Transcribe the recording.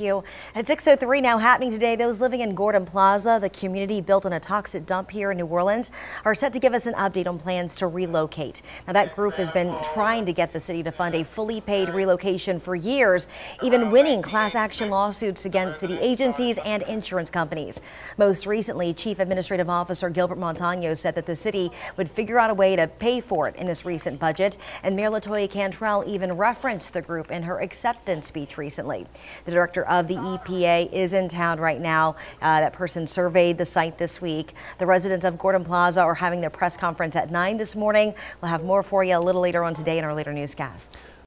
you. At 6.03 now happening today, those living in Gordon Plaza, the community built on a toxic dump here in New Orleans, are set to give us an update on plans to relocate. Now that group has been trying to get the city to fund a fully paid relocation for years, even winning class action lawsuits against city agencies and insurance companies. Most recently, Chief Administrative Officer Gilbert Montano said that the city would figure out a way to pay for it in this recent budget, and Mayor Latoya Cantrell even referenced the group in her acceptance speech recently. The director of the EPA is in town right now. Uh, that person surveyed the site this week. The residents of Gordon Plaza are having their press conference at 9 this morning. We'll have more for you a little later on today in our later newscasts.